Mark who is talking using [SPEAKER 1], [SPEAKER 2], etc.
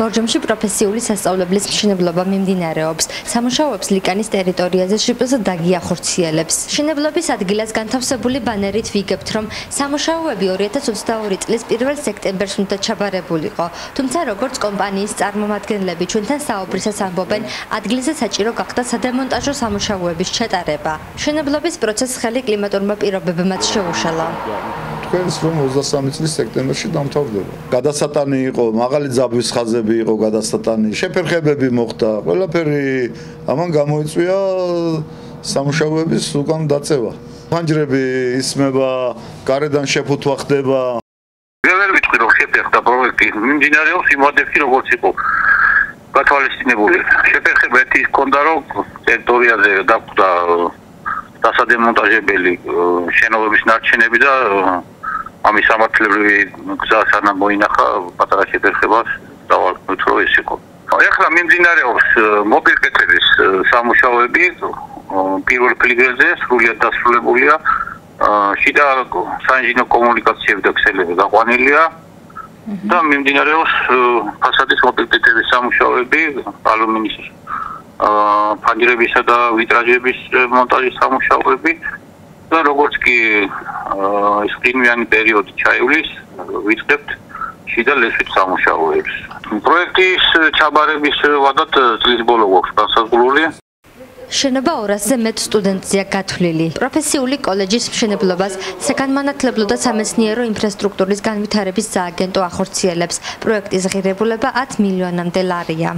[SPEAKER 1] ბორჯომში პროფესიული სასწავლებლის მშენებლობა მიმდინარეობს. სამუშაოებს ლიკანის ტერიტორიაზე შიპლს დაგიახორციელებს. მშენებლობის ადგილას განთავსებული ბანერით ვიგებთ, რომ სამუშაოები 2022 წლის 1 სექტემბერს უნდა ჩაბარებულიყო. თუმცა როგორც კომპანიის წარმომადგენლები ჩვენთან საუბრისას ამბობენ, ადგილზე საჭირო გახდა სადემონტაჟო სამუშაოების ჩატარება. მშენებლობის პროცესს ხელი კლიმატურმა პირობებმაც შეუშალა.
[SPEAKER 2] თქვენს რომ 23 წლის სექტემბერში დამთავრდება. გადასატანი იყო, მაღალი ძაბვის ხაზები იყო გადასატანი, შეფერხებები მოხდა, ყველაფერი ამან გამოიწვია სამუშაოების უკან დაწევა. ფანჯრები ისმება, გარედან შეფუთვა ხდება.
[SPEAKER 3] ვერ ვიტყვი რომ შეფერხდა პროექტი, მიმდინარეობს იმოდებში როგორც იყო. გათვალისწინებული. შეფერხება ერთი ჰქონდა რომ ტერიტორიაზე დაგვდა დასადემონტაჟებელი შენობების ნარჩენები და ამის სამართლებრივი გზა სანამ მოინახა პატარა შეფერხებას დავალოთ რომ ეს იყო. ახლა მიმდინარეობს მობილკეთების სამუშაოები პირველ ფლიგელზე სრულიად დასრულებულია. შიდა საინჟინრო კომუნიკაციები და ქსელები გაყვანილია და მიმდინარეობს ფასადის მობილკეთების სამუშაოები ალუმინის ფანჯრებისა და ვიტრაჟების მონტაჟის სამუშაოები. და როგორც კი ეს ყინვიანი პერიოდი ჩაივლის, ვიწყებთ შიდა ლესვით სამუშაოებს. პროექტის ჩაბარების ვადათ წლის ბოლო გვაქვს დასაწყლული.
[SPEAKER 1] შენობა 200-ზე მეტ სტუდენტზეა გათვლილი. პროფესიული კოლეჯის მშენებლობას საგანმანათლებლო და სამეცნიერო ინფრასტრუქტურის განვითარების სააგენტო ახორციელებს. პროექტის ღირებულება 10 მილიონამდე ლარია.